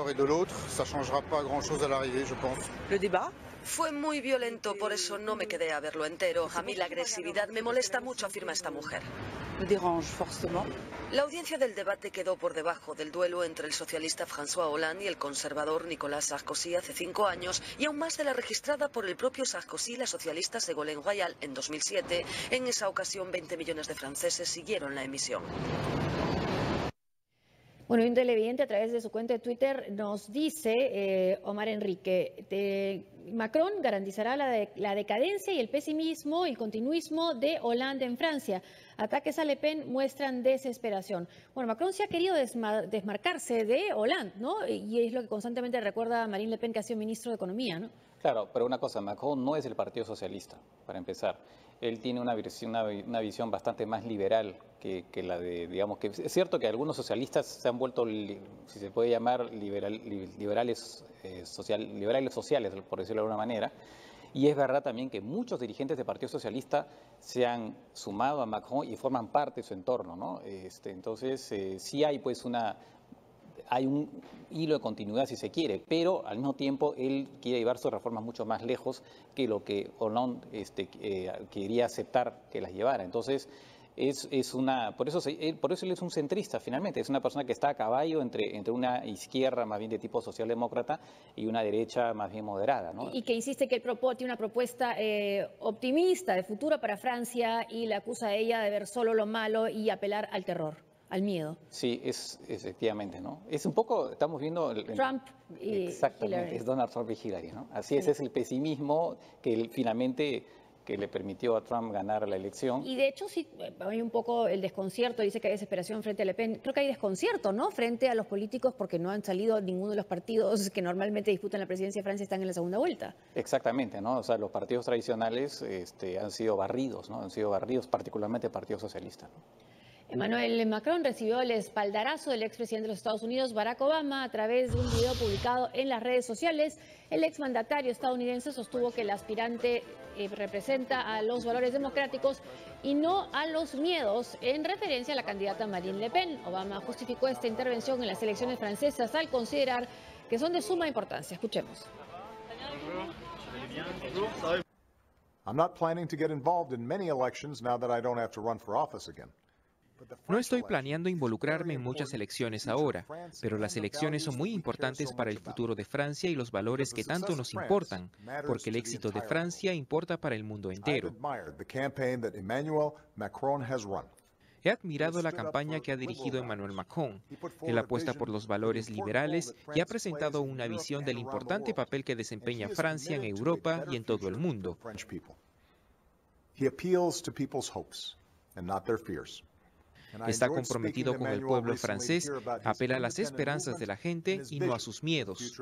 Le débat Fue muy violento, por eso no me quedé a verlo entero. A mí la agresividad me molesta mucho, afirma esta mujer. me dérange forcément. La audiencia del debate quedó por debajo del duelo entre el socialista François Hollande y el conservador Nicolas Sarkozy hace cinco años y aún más de la registrada por el propio Sarkozy y la socialista Ségolène Royal en 2007. En esa ocasión, 20 millones de franceses siguieron la emisión. Bueno, un televidente a través de su cuenta de Twitter nos dice, eh, Omar Enrique, de, Macron garantizará la, de, la, decadencia y el pesimismo y continuismo de Hollande en Francia. Ataques a Le Pen muestran desesperación. Bueno, Macron sí ha querido desmar desmarcarse de Hollande, ¿no? Y es lo que constantemente recuerda a Marine Le Pen, que ha sido ministro de Economía, ¿no? Claro, pero una cosa, Macron no es el Partido Socialista, para empezar. Él tiene una, una visión bastante más liberal que, la de, digamos, que es cierto que algunos socialistas se han vuelto, si se puede llamar, liberal, liberales, eh, liberales sociales, por decirlo de alguna manera, y es verdad también que muchos dirigentes del Partido Socialista se han sumado a Macron y forman parte de su entorno, ¿no? Este, entonces, eh, sí hay pues una, hay un hilo de continuidad si se quiere, pero al mismo tiempo él quiere llevar sus reformas mucho más lejos que lo que Hollande este, eh, quería aceptar que las llevara. Entonces, es, es, una, por eso, se, por eso él es un centrista finalmente, es una persona que está a caballo entre, entre una izquierda más bien de tipo socialdemócrata y una derecha más bien moderada. ¿no? Y que insiste que él tiene una propuesta eh, optimista de futuro para Francia y le acusa a ella de ver solo lo malo y apelar al terror al miedo. Sí, es efectivamente, ¿no? Es un poco, estamos viendo... El, Trump y Exactamente, Hillary. es Donald Trump y Hillary, ¿no? Así sí. es, es el pesimismo que él, finalmente que le permitió a Trump ganar la elección. Y de hecho sí, hay un poco el desconcierto, dice que hay desesperación frente a Le Pen. Creo que hay desconcierto, ¿no? Frente a los políticos porque no han salido ninguno de los partidos que normalmente disputan la presidencia de Francia están en la segunda vuelta. Exactamente, ¿no? O sea, los partidos tradicionales este, han sido barridos, ¿no? Han sido barridos, particularmente el Partido Socialista. ¿no? Emmanuel Macron recibió el espaldarazo del expresidente de los Estados Unidos, Barack Obama, a través de un video publicado en las redes sociales. El exmandatario estadounidense sostuvo que el aspirante eh, representa a los valores democráticos y no a los miedos, en referencia a la candidata Marine Le Pen. Obama justificó esta intervención en las elecciones francesas al considerar que son de suma importancia. Escuchemos. I'm not planning to get involved in many elections now that I don't have to run for office again. No estoy planeando involucrarme en muchas elecciones ahora, pero las elecciones son muy importantes para el futuro de Francia y los valores que tanto nos importan, porque el éxito de Francia importa para el mundo entero. He admirado la campaña que ha dirigido Emmanuel Macron. Él apuesta por los valores liberales y ha presentado una visión del importante papel que desempeña Francia en Europa y en todo el mundo. Está comprometido con el pueblo francés, apela a las esperanzas de la gente y no a sus miedos.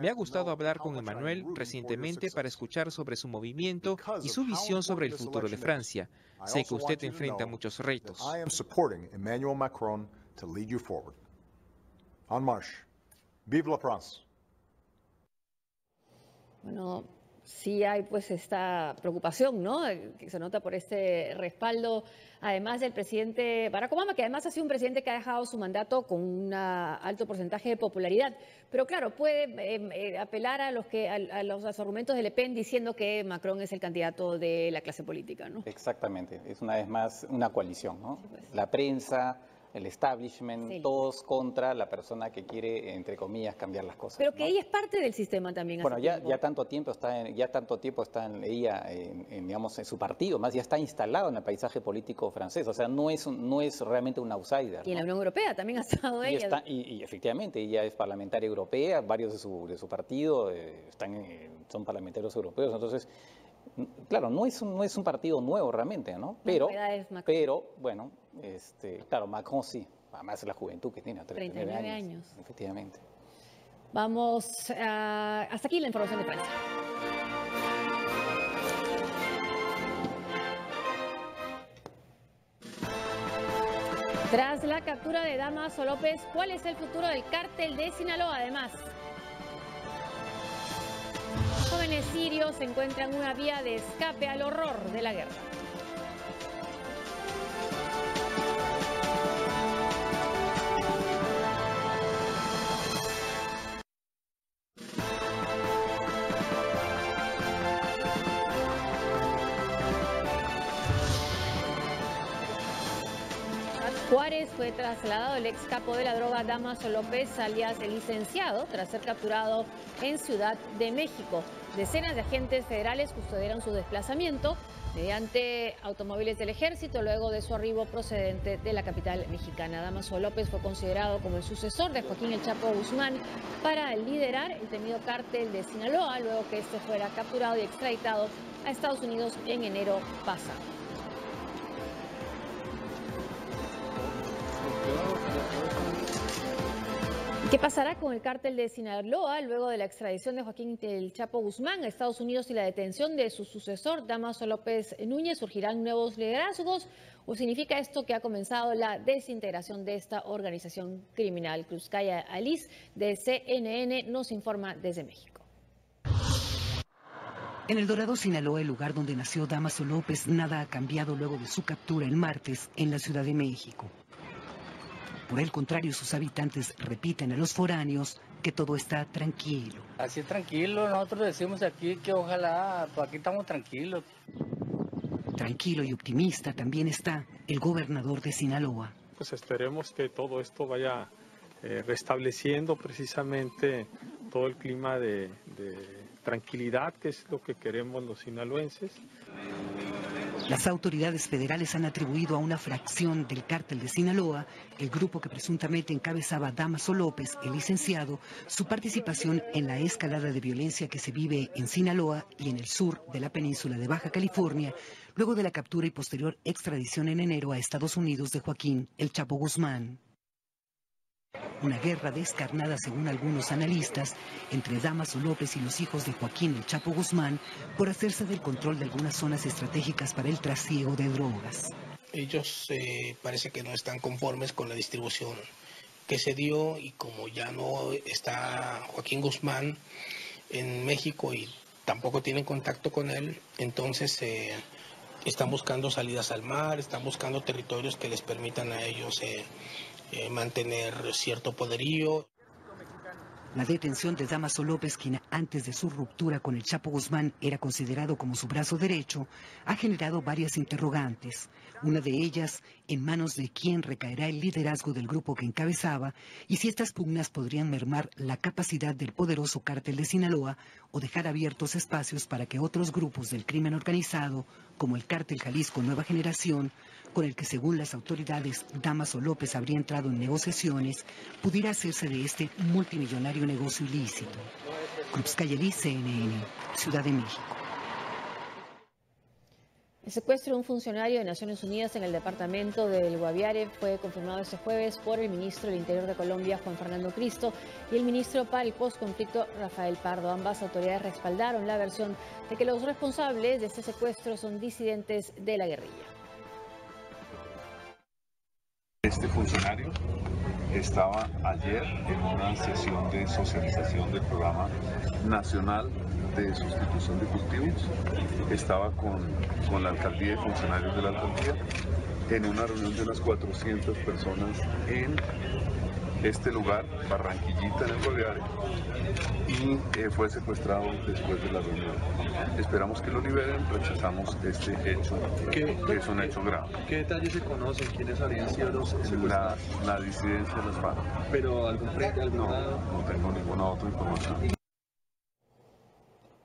Me ha gustado hablar con Emmanuel recientemente para escuchar sobre su movimiento y su visión sobre el futuro de Francia. Sé que usted enfrenta muchos retos. Vive la France. Bueno, sí hay pues esta preocupación, ¿no? Que se nota por este respaldo, además del presidente Barack Obama, que además ha sido un presidente que ha dejado su mandato con un alto porcentaje de popularidad. Pero claro, puede eh, eh, apelar a los, que, a, a los argumentos de Le Pen diciendo que Macron es el candidato de la clase política, ¿no? Exactamente, es una vez más una coalición, ¿no? La prensa, el establishment, todos contra la persona que quiere, entre comillas, cambiar las cosas. Pero que ella es parte del sistema también. Bueno, ya, ya tanto tiempo está, en, ya tanto tiempo está en, ella, en, digamos, en su partido, más ya está instalado en el paisaje político francés. O sea, no es, no es realmente un outsider. Y en la Unión Europea también ha estado y ella. y, efectivamente, ella es parlamentaria europea, varios de su, de su partido eh, están, son parlamentarios europeos. Entonces, claro, no es un, no es un partido nuevo realmente, ¿no? Pero, pero bueno, este, claro, Macron sí, además la juventud que tiene, 39, años, Efectivamente. Vamos hasta aquí la información de prensa. Tras la captura de Damaso López, ¿cuál es el futuro del cártel de Sinaloa? Además, jóvenes sirios encuentran una vía de escape al horror de la guerra. Juárez fue trasladado el ex capo de la droga Damaso López, alias el licenciado, tras ser capturado en Ciudad de México. Decenas de agentes federales custodiaron su desplazamiento mediante automóviles del ejército luego de su arribo procedente de la capital mexicana. Damaso López fue considerado como el sucesor de Joaquín El Chapo Guzmán para liderar el temido cártel de Sinaloa luego que este fuera capturado y extraditado a Estados Unidos en enero pasado. ¿Qué pasará con el cártel de Sinaloa luego de la extradición de Joaquín El Chapo Guzmán a Estados Unidos y la detención de su sucesor, Damaso López Núñez? ¿Surgirán nuevos liderazgos o significa esto que ha comenzado la desintegración de esta organización criminal? Cruzcaya Alice de CNN nos informa desde México. En el Dorado, Sinaloa, el lugar donde nació Damaso López, nada ha cambiado luego de su captura el martes en la Ciudad de México. Por el contrario, sus habitantes repiten a los foráneos que todo está tranquilo. Así es tranquilo, nosotros decimos aquí que ojalá, pues aquí estamos tranquilos. Tranquilo y optimista también está el gobernador de Sinaloa. Pues esperemos que todo esto vaya eh, restableciendo precisamente todo el clima de tranquilidad, que es lo que queremos los sinaloenses. Las autoridades federales han atribuido a una fracción del cártel de Sinaloa, el grupo que presuntamente encabezaba Damaso López, el licenciado, su participación en la escalada de violencia que se vive en Sinaloa y en el sur de la península de Baja California, luego de la captura y posterior extradición en enero a Estados Unidos de Joaquín El Chapo Guzmán. Una guerra descarnada, según algunos analistas, entre Damaso López y los hijos de Joaquín El Chapo Guzmán por hacerse del control de algunas zonas estratégicas para el trasiego de drogas. Ellos eh, parece que no están conformes con la distribución que se dio y como ya no está Joaquín Guzmán en México y tampoco tienen contacto con él, entonces eh, están buscando salidas al mar, están buscando territorios que les permitan a ellos eh, eh, mantener cierto poderío. La detención de Damaso López, quien antes de su ruptura con el Chapo Guzmán era considerado como su brazo derecho, ha generado varias interrogantes. Una de ellas, en manos de quién recaerá el liderazgo del grupo que encabezaba y si estas pugnas podrían mermar la capacidad del poderoso cártel de Sinaloa o dejar abiertos espacios para que otros grupos del crimen organizado, como el cártel Jalisco Nueva Generación, con el que según las autoridades Damaso López habría entrado en negociaciones, pudiera hacerse de este multimillonario negocio ilícito. Cruz CNN, Ciudad de México. El secuestro de un funcionario de Naciones Unidas en el departamento del Guaviare fue confirmado este jueves por el ministro del Interior de Colombia, Juan Fernando Cristo, y el ministro para el postconflicto, Rafael Pardo. Ambas autoridades respaldaron la versión de que los responsables de este secuestro son disidentes de la guerrilla. Este funcionario estaba ayer en una sesión de socialización del programa nacional de sustitución de cultivos. Estaba con, con la alcaldía y funcionarios de la alcaldía en una reunión de unas 400 personas en este lugar, Barranquillita en el Baleares, y eh, fue secuestrado después de la reunión. Esperamos que lo liberen, rechazamos este hecho, que es un hecho grave. ¿Qué detalles se conocen? ¿Quiénes habrían sido los la, la disidencia de las FARC. ¿Pero algún frente, algún no, no tengo ninguna otra información.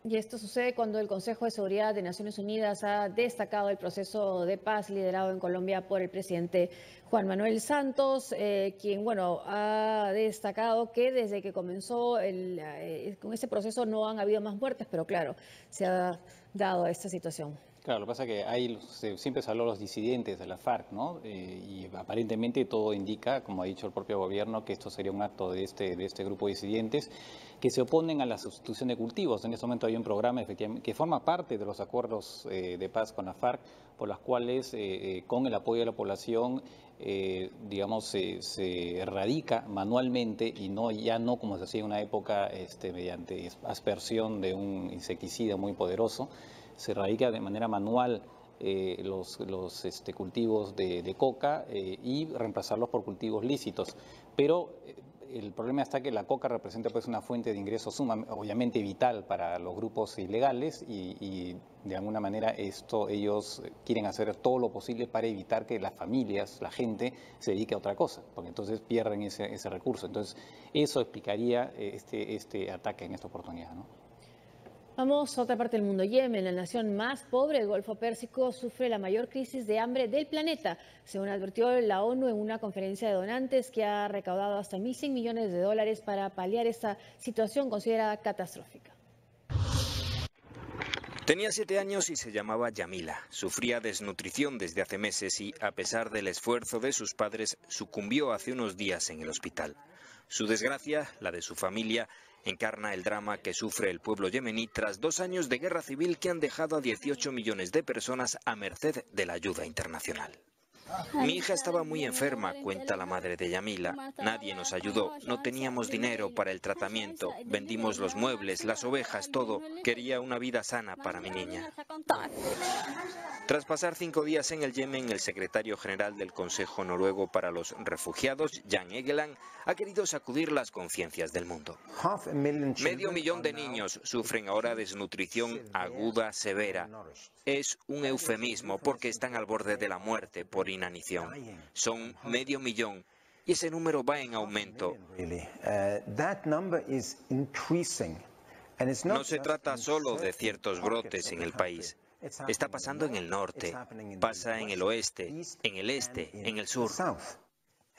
Y esto sucede cuando el Consejo de Seguridad de Naciones Unidas ha destacado el proceso de paz liderado en Colombia por el presidente Juan Manuel Santos, eh, quien, bueno, ha destacado que desde que comenzó el, eh, con ese proceso no han habido más muertes, pero claro, se ha dado esta situación. Claro, lo que pasa es que hay, siempre se habló de los disidentes de la FARC, ¿no? Eh, y aparentemente todo indica, como ha dicho el propio gobierno, que esto sería un acto de este, de este grupo de disidentes que se oponen a la sustitución de cultivos. En este momento hay un programa efectivamente, que forma parte de los acuerdos eh, de paz con la FARC, por las cuales, eh, con el apoyo de la población, digamos, se, erradica manualmente y no ya no como se hacía en una época este, mediante aspersión de un insecticida muy poderoso se erradica de manera manual eh, los, los este, cultivos de, coca eh, y reemplazarlos por cultivos lícitos. Pero eh, el problema está que la coca representa pues una fuente de ingresos sumamente, obviamente vital para los grupos ilegales y, de alguna manera esto ellos quieren hacer todo lo posible para evitar que las familias, la gente se dedique a otra cosa, porque entonces pierden ese, recurso. Entonces eso explicaría este, este ataque en esta oportunidad. ¿no? Vamos a otra parte del mundo. Yemen, la nación más pobre del Golfo Pérsico, sufre la mayor crisis de hambre del planeta, según advirtió la ONU en una conferencia de donantes que ha recaudado hasta 1.100 millones de dólares para paliar esta situación considerada catastrófica. Tenía siete años y se llamaba Yamila. Sufría desnutrición desde hace meses y, a pesar del esfuerzo de sus padres, sucumbió hace unos días en el hospital. Su desgracia, la de su familia, encarna el drama que sufre el pueblo yemení tras dos años de guerra civil que han dejado a 18 millones de personas a merced de la ayuda internacional. Mi hija estaba muy enferma, cuenta la madre de Yamila. Nadie nos ayudó, no teníamos dinero para el tratamiento, vendimos los muebles, las ovejas, todo. Quería una vida sana para mi niña. Tras pasar cinco días en el Yemen, el secretario general del Consejo Noruego para los Refugiados, Jan Egeland, ha querido sacudir las conciencias del mundo. Medio millón de niños sufren ahora desnutrición aguda severa. Es un eufemismo porque están al borde de la muerte por inanición. Son medio millón y ese número va en aumento. No se trata solo de ciertos brotes en el país. Está pasando en el norte, pasa en el oeste, en el este, en el sur.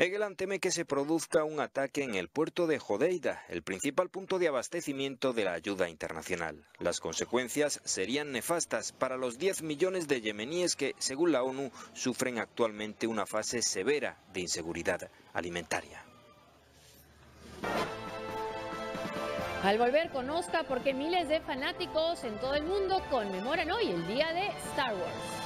Egeland teme que se produzca un ataque en el puerto de Jodeida, el principal punto de abastecimiento de la ayuda internacional. Las consecuencias serían nefastas para los 10 millones de yemeníes que, según la ONU, sufren actualmente una fase severa de inseguridad alimentaria. Al volver, conozca por qué miles de fanáticos en todo el mundo conmemoran hoy el día de Star Wars.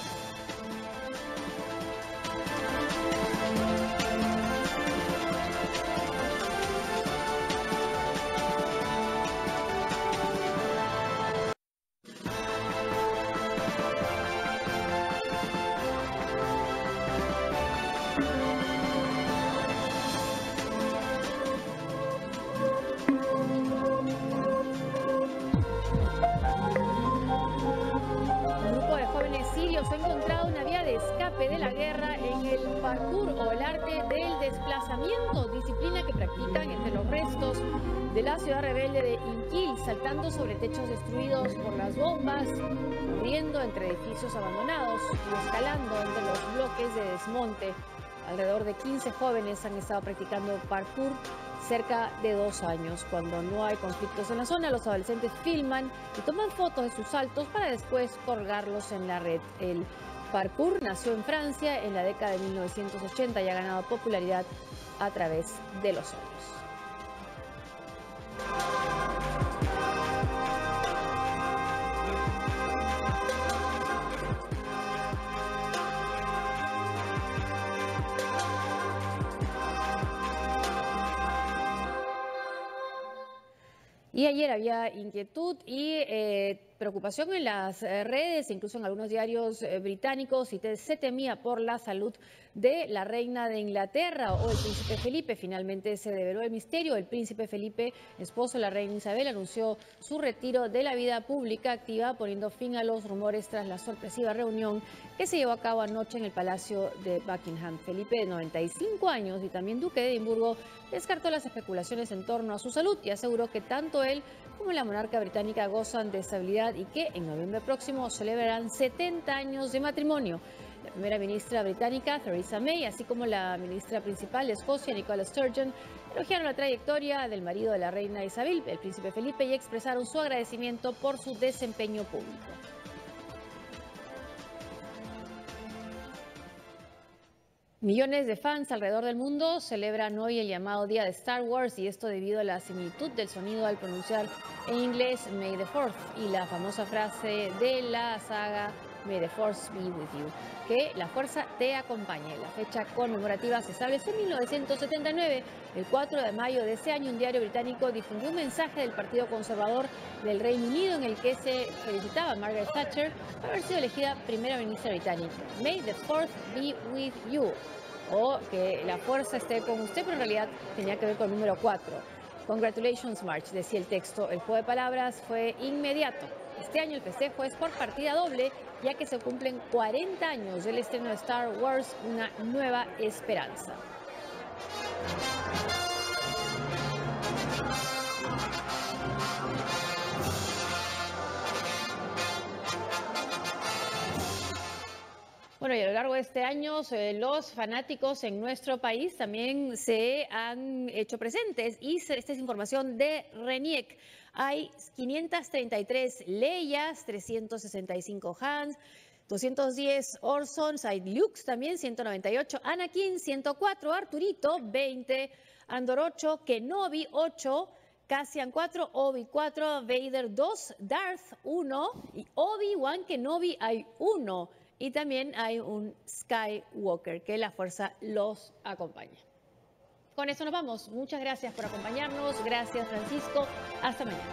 Parkour o el arte del desplazamiento, disciplina que practican entre los restos de la ciudad rebelde de Inquil, saltando sobre techos destruidos por las bombas, corriendo entre edificios abandonados y escalando entre los bloques de desmonte. Alrededor de 15 jóvenes han estado practicando parkour cerca de dos años. Cuando no hay conflictos en la zona, los adolescentes filman y toman fotos de sus saltos para después colgarlos en la red. Parkour nació en Francia en la década de 1980 y ha ganado popularidad a través de los años. Y ayer había inquietud y eh, preocupación en las eh, redes, incluso en algunos diarios eh, británicos, y se temía por la salud de la reina de Inglaterra o el príncipe Felipe. Finalmente se develó el misterio. El príncipe Felipe, esposo de la reina Isabel, anunció su retiro de la vida pública activa, poniendo fin a los rumores tras la sorpresiva reunión que se llevó a cabo anoche en el Palacio de Buckingham. Felipe, de 95 años y también duque de Edimburgo, descartó las especulaciones en torno a su salud y aseguró que tanto él como la monarca británica gozan de estabilidad y que en noviembre próximo celebrarán 70 años de matrimonio. Primera ministra británica, Theresa May, así como la ministra principal de Escocia, Nicola Sturgeon, elogiaron la trayectoria del marido de la reina Isabel, el príncipe Felipe, y expresaron su agradecimiento por su desempeño público. Millones de fans alrededor del mundo celebran hoy el llamado Día de Star Wars y esto debido a la similitud del sonido al pronunciar en inglés May the Fourth y la famosa frase de la saga May the Force be with you, que la fuerza te acompañe. La fecha conmemorativa se estableció en 1979. El 4 de mayo de ese año, un diario británico difundió un mensaje del Partido Conservador del Reino Unido en el que se felicitaba a Margaret Thatcher por haber sido elegida primera ministra británica. May the Fourth be with you. O que la fuerza esté con usted, pero en realidad tenía que ver con el número 4. Congratulations March, decía el texto. El juego de palabras fue inmediato. Este año el festejo es por partida doble, ya que se cumplen 40 años del estreno de Star Wars, una nueva esperanza. Bueno, y a lo largo de este año, los fanáticos en nuestro país también se han hecho presentes. Y esta es información de RENIEC. Hay 533 Leyas, 365 Hans, 210 Orson, Lux también, 198 Anakin, 104 Arturito, 20 Andor 8, Kenobi 8, Cassian 4, Obi 4, Vader 2, Darth 1 y Obi-Wan Kenobi hay 1. Y también hay un Skywalker, que la fuerza los acompaña. Con eso nos vamos. Muchas gracias por acompañarnos. Gracias, Francisco. Hasta mañana.